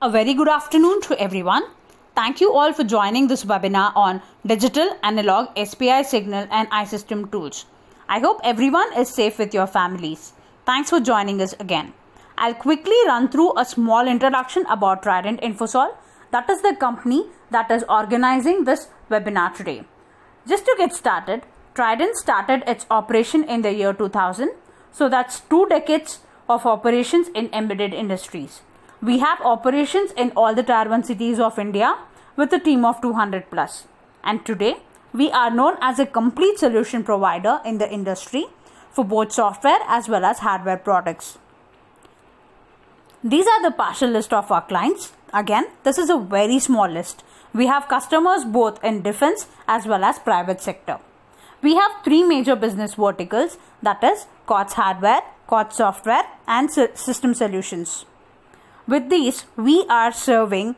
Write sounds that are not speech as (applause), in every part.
A very good afternoon to everyone. Thank you all for joining this webinar on digital analog SPI signal and iSystem tools. I hope everyone is safe with your families. Thanks for joining us again. I'll quickly run through a small introduction about Trident Infosol, that is the company that is organizing this webinar today. Just to get started, Trident started its operation in the year 2000, so that's two decades of operations in embedded industries. We have operations in all the tier 1 cities of India with a team of 200 plus. And today, we are known as a complete solution provider in the industry for both software as well as hardware products. These are the partial list of our clients. Again, this is a very small list. We have customers both in defense as well as private sector. We have three major business verticals that is COTS hardware, COTS software and system solutions. With these, we are serving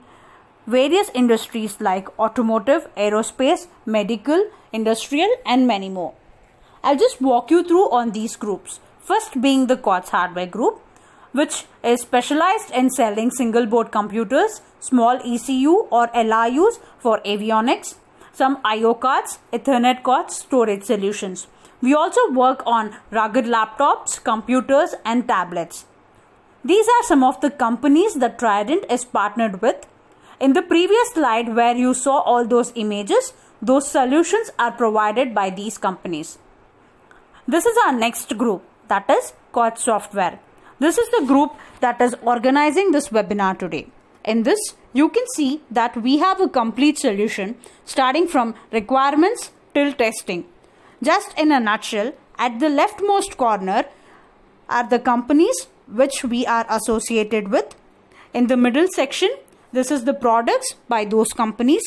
various industries like automotive, aerospace, medical, industrial, and many more. I'll just walk you through on these groups. First being the COTS hardware group, which is specialized in selling single board computers, small ECU or LRUs for avionics, some IO cards, Ethernet cards, storage solutions. We also work on rugged laptops, computers, and tablets. These are some of the companies that Trident is partnered with. In the previous slide where you saw all those images, those solutions are provided by these companies. This is our next group that is COTS Software. This is the group that is organizing this webinar today. In this, you can see that we have a complete solution starting from requirements till testing. Just in a nutshell, at the leftmost corner are the companies which we are associated with. In the middle section, this is the products by those companies.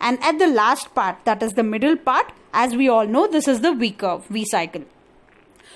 And at the last part, that is the middle part, as we all know, this is the V curve, V cycle.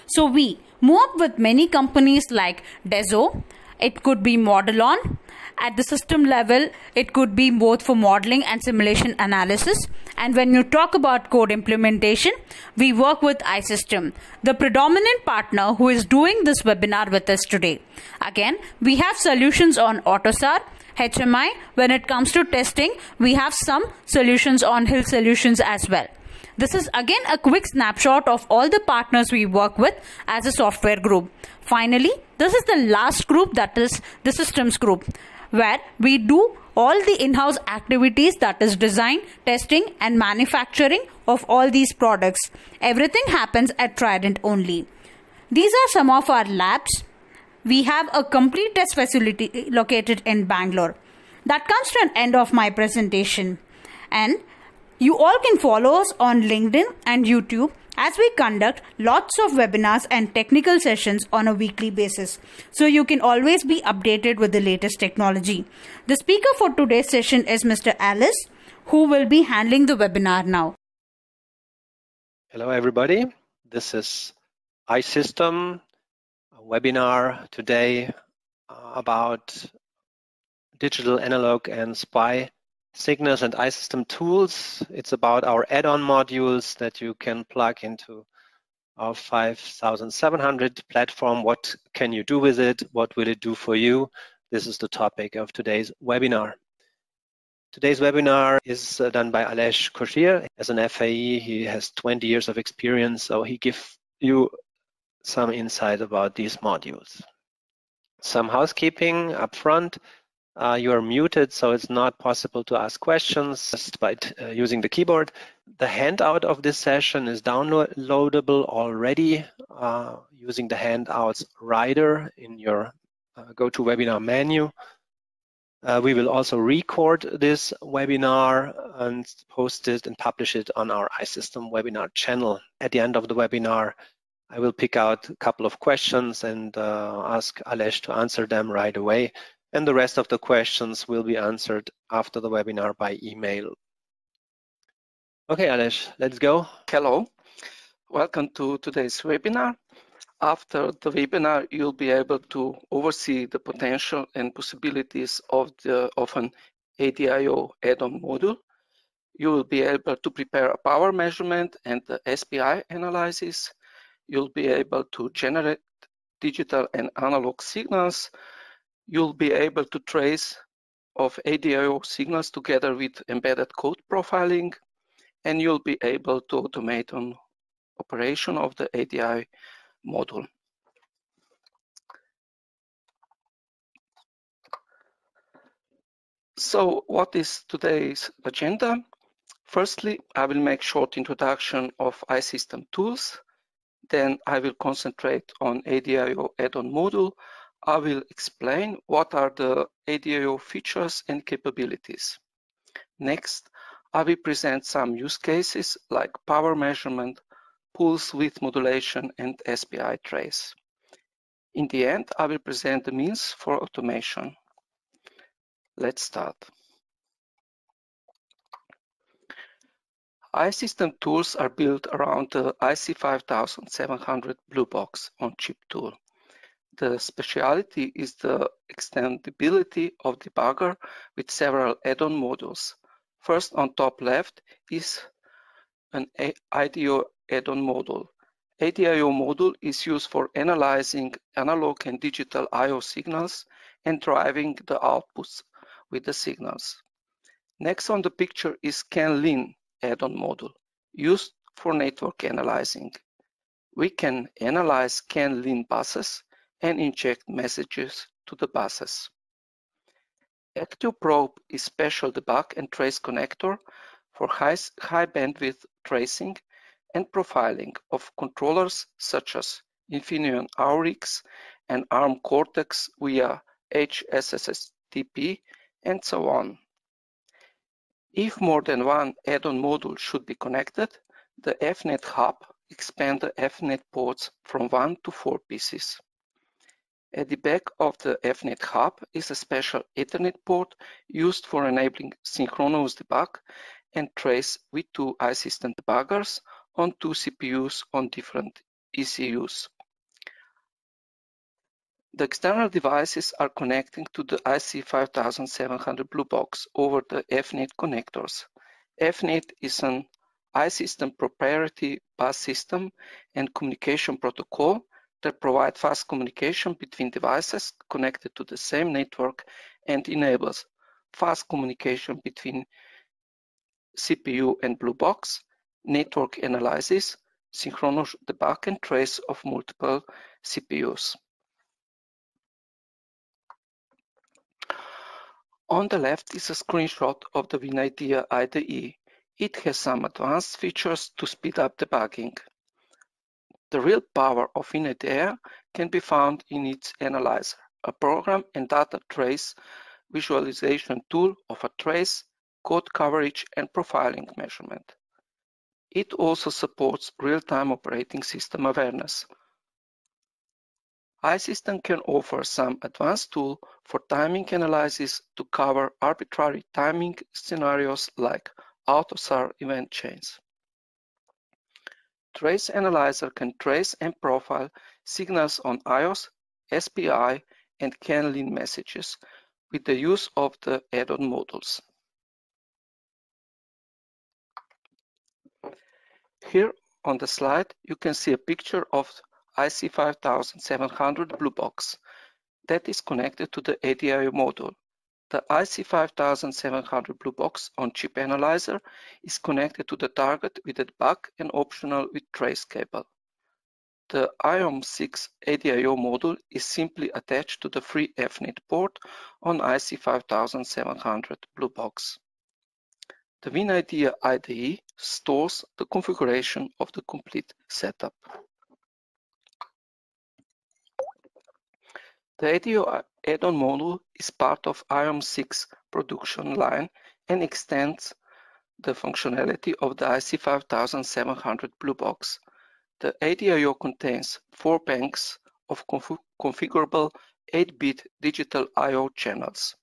So we move up with many companies like Deso, it could be model on at the system level, it could be both for modeling and simulation analysis. And when you talk about code implementation, we work with iSystem, the predominant partner who is doing this webinar with us today. Again, we have solutions on AUTOSAR, HMI. When it comes to testing, we have some solutions on HIL Solutions as well. This is again a quick snapshot of all the partners we work with as a software group. Finally, this is the last group that is the systems group where we do all the in-house activities that is design, testing and manufacturing of all these products. Everything happens at Trident only. These are some of our labs. We have a complete test facility located in Bangalore. That comes to an end of my presentation. And you all can follow us on LinkedIn and YouTube as we conduct lots of webinars and technical sessions on a weekly basis. So you can always be updated with the latest technology. The speaker for today's session is Mr. Alesh, who will be handling the webinar now. Hello, everybody. This is iSystem, webinar today uh, about digital analog and SPI signals and iSystem tools. It's about our add-on modules that you can plug into our 5700 platform. What can you do with it? What will it do for you? This is the topic of today's webinar. Today's webinar is uh, done by Alesh Koshir. As an FAE, he has 20 years of experience, so he gives you some insight about these modules. Some housekeeping up front. Uh, you are muted, so it's not possible to ask questions just by uh, using the keyboard. The handout of this session is downloadable already uh, using the handouts rider in your uh, GoToWebinar menu. Uh, we will also record this webinar and post it and publish it on our iSystem webinar channel. At the end of the webinar, I will pick out a couple of questions and uh, ask Alesh to answer them right away and the rest of the questions will be answered after the webinar by email. Okay, Alesh, let's go. Hello, welcome to today's webinar. After the webinar, you'll be able to oversee the potential and possibilities of, the, of an ADIO add-on module. You will be able to prepare a power measurement and the SPI analysis. You'll be able to generate digital and analog signals you'll be able to trace of ADIO signals together with embedded code profiling, and you'll be able to automate on operation of the ADI module. So what is today's agenda? Firstly, I will make short introduction of iSystem tools. Then I will concentrate on ADIO add-on module. I will explain what are the ADIO features and capabilities. Next, I will present some use cases like power measurement, pulse width modulation, and SPI trace. In the end, I will present the means for automation. Let's start. iSystem tools are built around the IC5700 Blue Box on chip tool. The speciality is the extendability of debugger with several add-on modules. First on top left is an ADIO add-on module. ADIO module is used for analyzing analog and digital I.O. signals and driving the outputs with the signals. Next on the picture is CAN-LIN add-on module used for network analyzing. We can analyze CAN-LIN buses and inject messages to the buses. Active Probe is special debug and trace connector for high, high bandwidth tracing and profiling of controllers such as Infineon Aurix and ARM Cortex via HSSTP and so on. If more than one add-on module should be connected, the FNet hub expands the FNet ports from one to four pieces. At the back of the FNet hub is a special Ethernet port used for enabling synchronous debug and trace with two iSystem debuggers on two CPUs on different ECUs. The external devices are connecting to the IC5700 Blue Box over the FNet connectors. FNet is an iSystem proprietary bus system and communication protocol that provide fast communication between devices connected to the same network and enables fast communication between CPU and Blue Box, network analysis, synchronous debug and trace of multiple CPUs. On the left is a screenshot of the WinIDEA IDE. It has some advanced features to speed up debugging. The real power of WinIDEA can be found in its analyzer, a program and data trace visualization tool of a trace, code coverage, and profiling measurement. It also supports real-time operating system awareness, iSystem can offer some advanced tool for timing analysis to cover arbitrary timing scenarios like AUTOSAR event chains. Trace Analyzer can trace and profile signals on IOS, SPI, and CAN-LIN messages with the use of the add-on modules. Here on the slide, you can see a picture of IC5700 Blue Box that is connected to the ADIO module. The IC5700 Blue Box on chip analyzer is connected to the target with a debug and optional with trace cable. The IOM6 ADIO module is simply attached to the free FNet port on IC5700 Blue Box. The WinIDEA IDE stores the configuration of the complete setup. The add-on module is part of IOM6 production line and extends the functionality of the IC5700 Blue Box. The ADIO contains four banks of conf configurable 8-bit digital I.O. channels.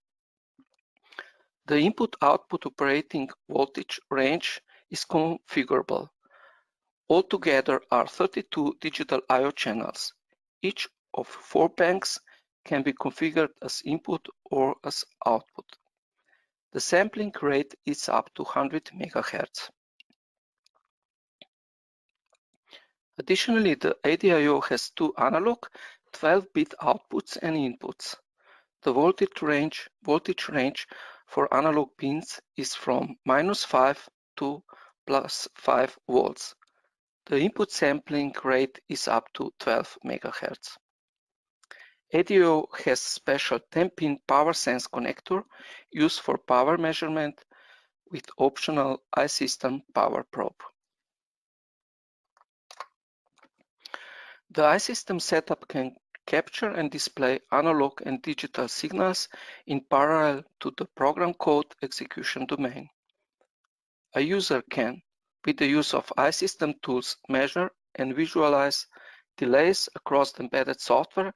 The input-output operating voltage range is configurable. Altogether are 32 digital I.O. channels. Each of four banks can be configured as input or as output. The sampling rate is up to 100 MHz. Additionally, the ADIO has two analog 12-bit outputs and inputs. the voltage range, voltage range for analog pins is from minus 5 to plus 5 volts. The input sampling rate is up to 12 MHz. ADIO has special 10-pin power sense connector used for power measurement with optional iSystem power probe. The iSystem setup can capture and display analog and digital signals in parallel to the program code execution domain. A user can, with the use of iSystem tools, measure and visualize delays across the embedded software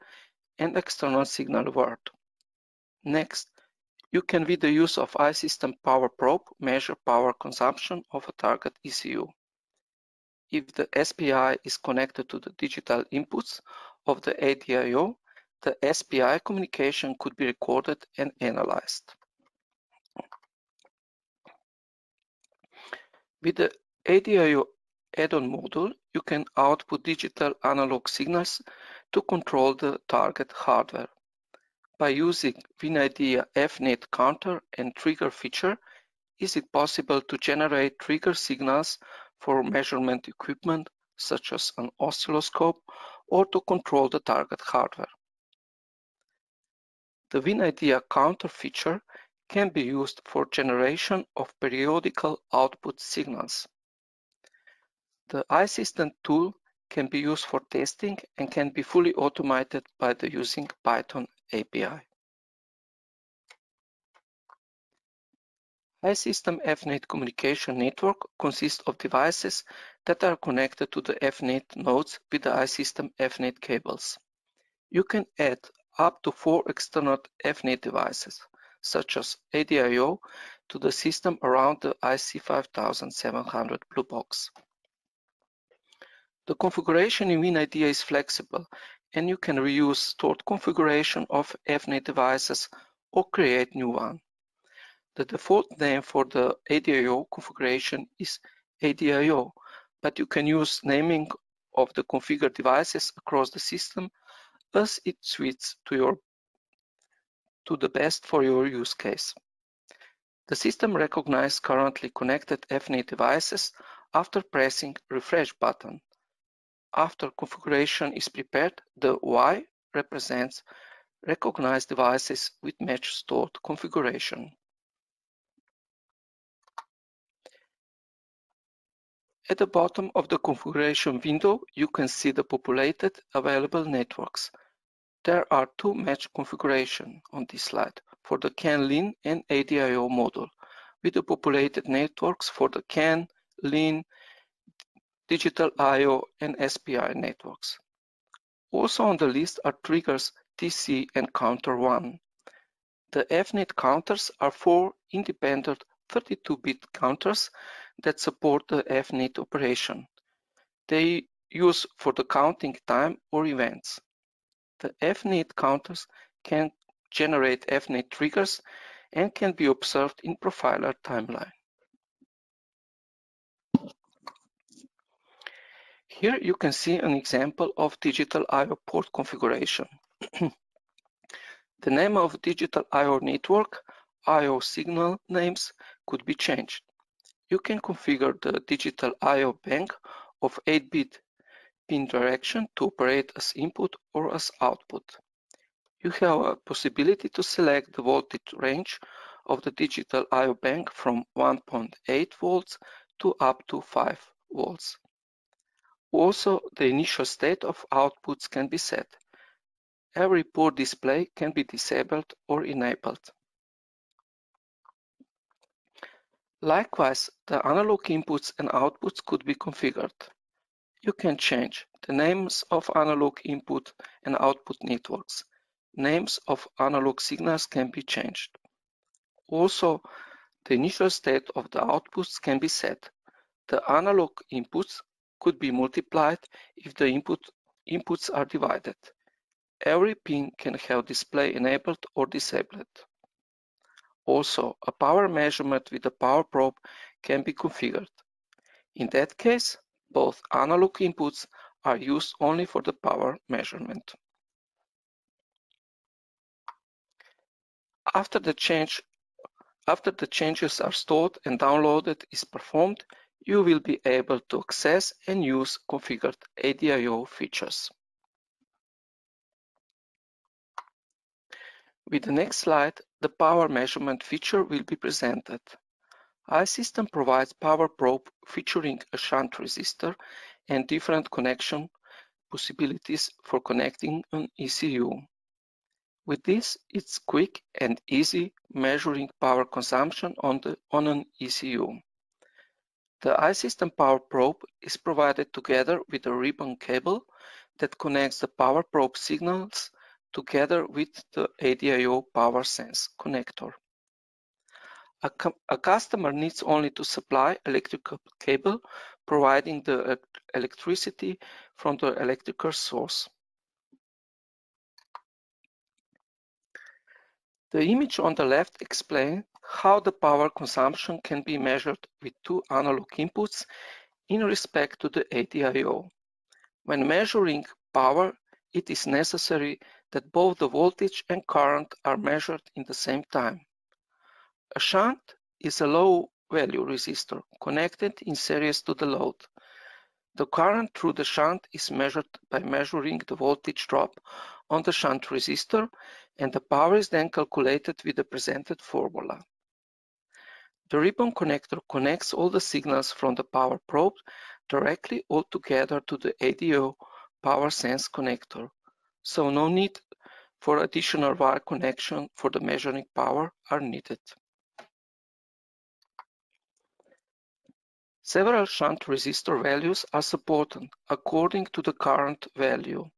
and external signal world. Next, you can with the use of iSystem Power Probe measure power consumption of a target ECU. If the SPI is connected to the digital inputs of the ADIO, the SPI communication could be recorded and analyzed. With the ADIO add-on module, you can output digital analog signals to control the target hardware. By using WinIDEA FNET counter and trigger feature, is it possible to generate trigger signals for measurement equipment such as an oscilloscope or to control the target hardware. The WinIDEA counter feature can be used for generation of periodical output signals. The iSystem tool can be used for testing and can be fully automated by the using Python API. iSystem FNET communication network consists of devices that are connected to the FNET nodes with the iSystem FNET cables. You can add up to four external FNET devices, such as ADIO, to the system around the IC5700 blue box. The configuration in WinIDEA is flexible and you can reuse stored configuration of FNET devices or create new one. The default name for the ADIO configuration is ADIO, but you can use naming of the configured devices across the system as it suits to your to the best for your use case. The system recognizes currently connected FNET devices after pressing refresh button. After configuration is prepared, the Y represents recognized devices with match stored configuration. At the bottom of the configuration window, you can see the populated available networks. There are two match configuration on this slide for the CAN LIN and ADIO module, with the populated networks for the CAN, LIN, digital I.O. and SPI networks. Also on the list are triggers TC and counter 1. The FNET counters are four independent 32-bit counters that support the FNET operation. They use for the counting time or events. The FNET counters can generate FNET triggers and can be observed in profiler timeline. Here you can see an example of digital I.O. port configuration. (clears throat) the name of digital I.O. network, I.O. signal names could be changed. You can configure the digital I.O. bank of 8-bit pin direction to operate as input or as output. You have a possibility to select the voltage range of the digital I.O. bank from 1.8 volts to up to 5 volts. Also, the initial state of outputs can be set. Every port display can be disabled or enabled. Likewise, the analog inputs and outputs could be configured. You can change the names of analog input and output networks. Names of analog signals can be changed. Also, the initial state of the outputs can be set. The analog inputs could be multiplied if the input, inputs are divided. Every pin can have display enabled or disabled. Also, a power measurement with a power probe can be configured. In that case, both analog inputs are used only for the power measurement. After the change after the changes are stored and downloaded is performed, you will be able to access and use configured ADIO features. With the next slide, the power measurement feature will be presented. iSystem provides power probe featuring a shunt resistor and different connection possibilities for connecting an ECU. With this, it's quick and easy measuring power consumption on, the, on an ECU. The iSystem Power Probe is provided together with a ribbon cable that connects the power probe signals together with the ADIO Power Sense connector. A, a, customer needs only to supply electrical cable providing the electricity from the electrical source. The image on the left explains how the power consumption can be measured with two analog inputs in respect to the ADIO. When measuring power, it is necessary that both the voltage and current are measured in the same time. A shunt is a low value resistor connected in series to the load. The current through the shunt is measured by measuring the voltage drop on the shunt resistor and the power is then calculated with the presented formula. The ribbon connector connects all the signals from the power probe directly all together to the ADIO power sense connector, so no need for additional wire connection for the measuring power are needed. Several shunt resistor values are supported according to the current value.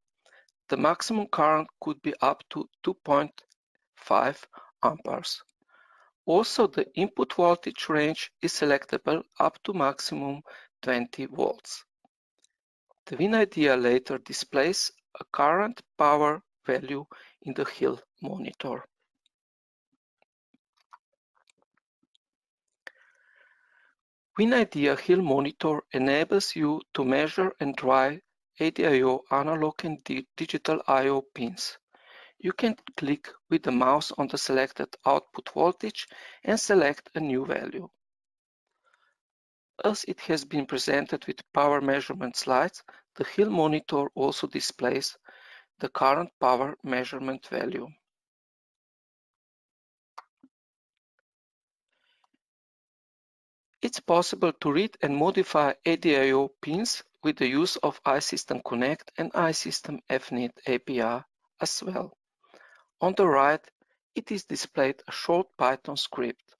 The maximum current could be up to 2.5 amperes. Also, the input voltage range is selectable up to maximum 20 volts. The WinIDEA later displays a current power value in the HIL monitor. WinIDEA HIL Monitor enables you to measure and drive ADIO analog and digital I.O. pins. You can click with the mouse on the selected output voltage and select a new value. As it has been presented with power measurement slides, the HIL monitor also displays the current power measurement value. It's possible to read and modify ADIO pins with the use of iSystem Connect and iSystem FNet API as well. On the right, it is displayed a short Python script.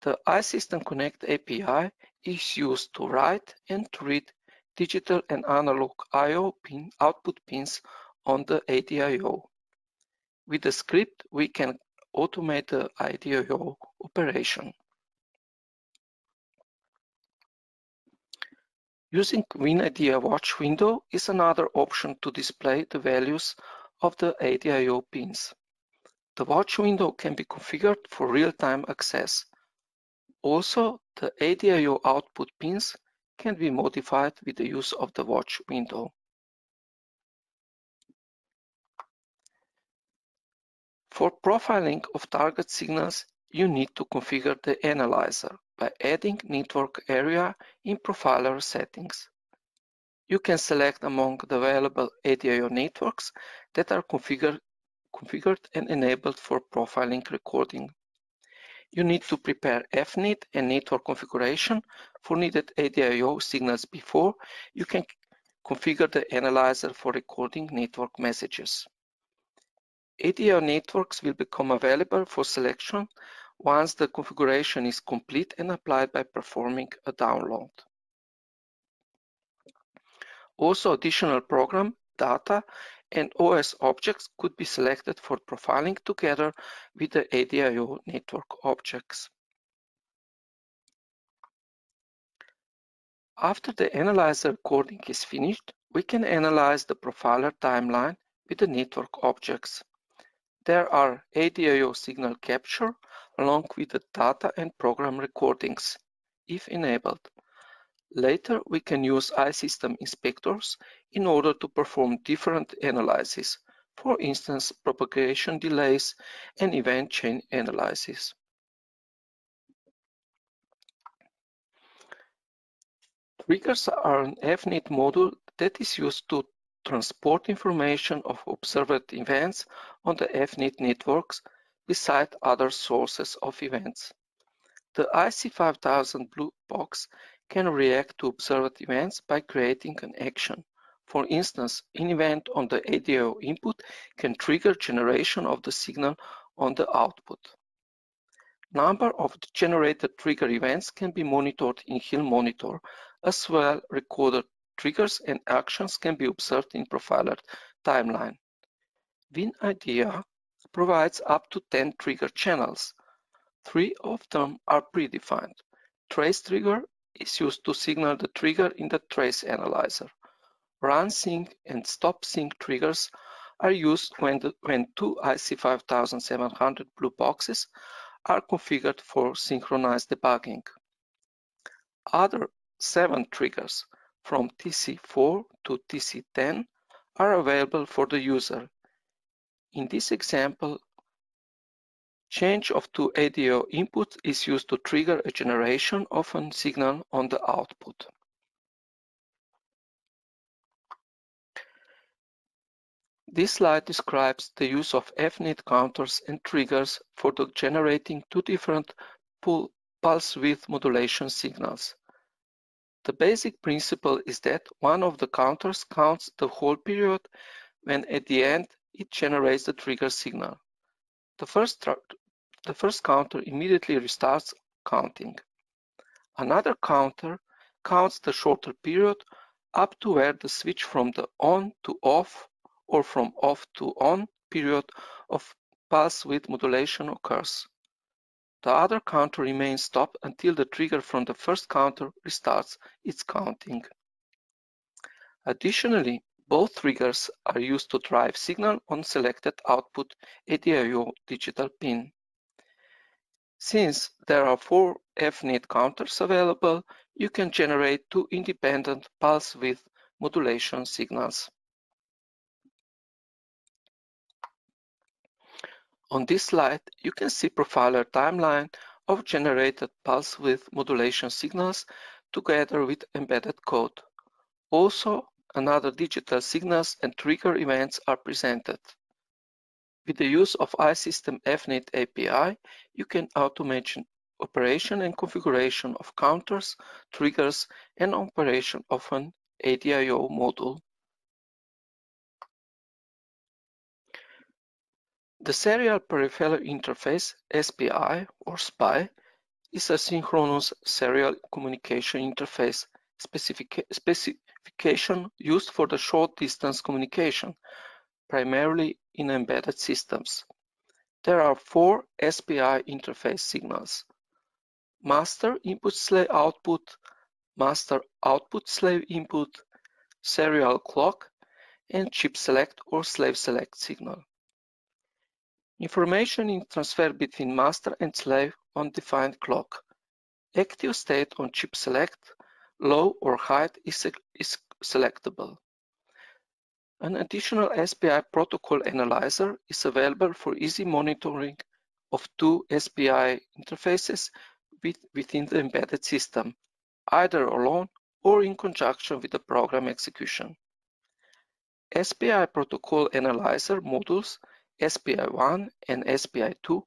The iSystem Connect API is used to write and read digital and analog I.O. pin output pins on the ADIO. With the script, we can automate the ADIO operation. Using WinIDEA Watch window is another option to display the values of the ADIO pins. The watch window can be configured for real-time access. Also, the ADIO output pins can be modified with the use of the watch window. For profiling of target signals, you need to configure the analyzer by adding network area in profiler settings. You can select among the available ADIO networks that are configured, configured and enabled for profiling recording. You need to prepare FNet and network configuration for needed ADIO signals before you can configure the analyzer for recording network messages. ADIO networks will become available for selection once the configuration is complete and applied by performing a download. Also, additional program, data, and OS objects could be selected for profiling together with the ADIO network objects. After the analyzer recording is finished, we can analyze the profiler timeline with the network objects. There are ADIO signal capture along with the data and program recordings, if enabled. Later, we can use iSystem inspectors in order to perform different analyses, for instance, propagation delays and event chain analysis. Triggers are an FNet module that is used to transport information of observed events on the FNet networks beside other sources of events. The IC5000 blue box can react to observed events by creating an action. For instance, an event on the ADIO input can trigger generation of the signal on the output. Number of generated trigger events can be monitored in HIL Monitor, as well recorded triggers and actions can be observed in Profiler timeline. WinIDEA provides up to 10 trigger channels. Three of them are predefined. Trace trigger is used to signal the trigger in the trace analyzer. Run sync and stop sync triggers are used when, the, when two IC5700 blue boxes are configured for synchronized debugging. Other seven triggers from TC4 to TC10 are available for the user. In this example, change of two ADIO inputs is used to trigger a generation of a signal on the output. This slide describes the use of FNet counters and triggers for generating two different pulse width modulation signals. The basic principle is that one of the counters counts the whole period when at the end it generates the trigger signal. The first, the first counter immediately restarts counting. Another counter counts the shorter period up to where the switch from the on to off or from off to on period of pulse width modulation occurs. The other counter remains stopped until the trigger from the first counter restarts its counting. Additionally, both triggers are used to drive signal on selected output ADIO digital pin. Since there are four FNet counters available, you can generate two independent pulse width modulation signals. On this slide, you can see profiler timeline of generated pulse width modulation signals together with embedded code. Also, another digital signals and trigger events are presented. With the use of iSystem FNet API, you can automate operation and configuration of counters, triggers, and operation of an ADIO module. The Serial Peripheral Interface, SPI or SPI, is a synchronous serial communication interface specific specification used for the short distance communication, primarily in embedded systems. There are four SPI interface signals. Master input slave output, master output slave input, serial clock, and chip select or slave select signal. Information is transferred between master and slave on defined clock. Active state on chip select, low or high is, is selectable. An additional SPI protocol analyzer is available for easy monitoring of two SPI interfaces with, within the embedded system, either alone or in conjunction with the program execution. SPI protocol analyzer modules SPI1 and SPI2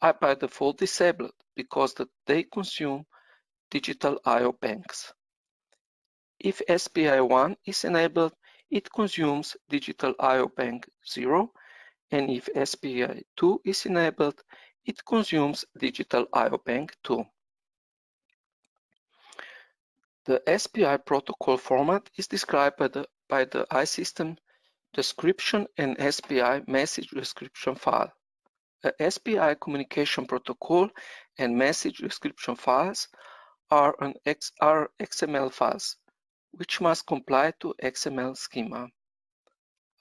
are by default disabled because they consume digital I.O. banks. If SPI1 is enabled, it consumes digital I.O. bank 0, and if SPI2 is enabled, it consumes digital I.O. bank 2. The SPI protocol format is described by the, by the iSystem Description and SPI message description file. A SPI communication protocol and message description files are, an X, are XML files, which must comply to XML schema.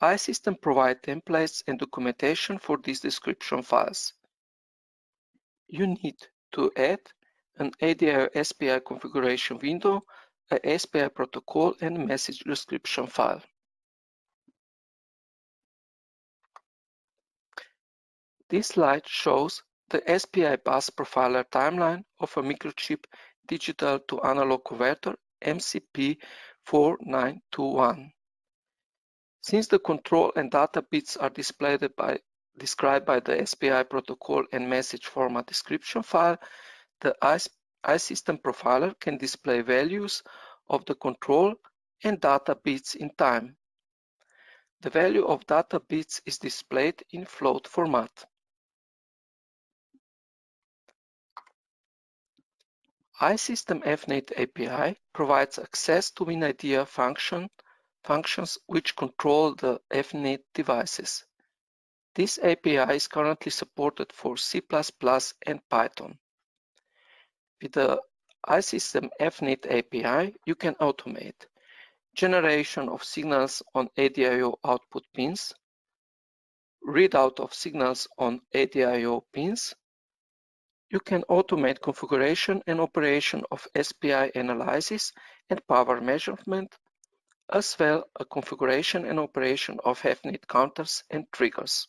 iSystem provide templates and documentation for these description files. You need to add an ADIO SPI configuration window, a SPI protocol and message description file. This slide shows the SPI bus profiler timeline of a microchip digital to analog converter MCP4921. Since the control and data bits are displayed by, described by the SPI protocol and message format description file, the iSystem profiler can display values of the control and data bits in time. The value of data bits is displayed in float format. iSystem FNet API provides access to WinIDEA function, functions which control the FNet devices. This API is currently supported for C++ and Python. With the iSystem FNet API, you can automate generation of signals on ADIO output pins, readout of signals on ADIO pins, you can automate configuration and operation of SPI analysis and power measurement, as well as configuration and operation of FNet counters and triggers.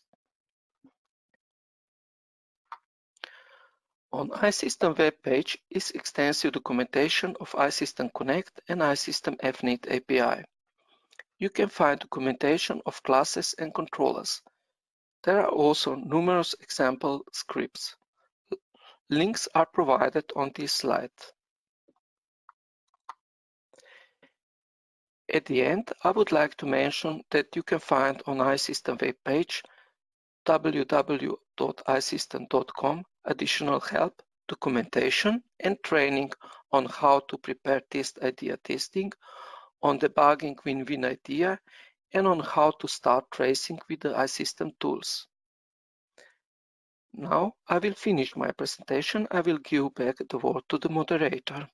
On iSystem web page is extensive documentation of iSystem Connect and iSystem FNet API. You can find documentation of classes and controllers. There are also numerous example scripts. Links are provided on this slide. At the end, I would like to mention that you can find on iSystem web page www.isystem.com additional help, documentation, and training on how to prepare testIDEA testing, on debugging win-win idea, and on how to start tracing with the iSystem tools. Now I will finish my presentation. I will give back the word to the moderator.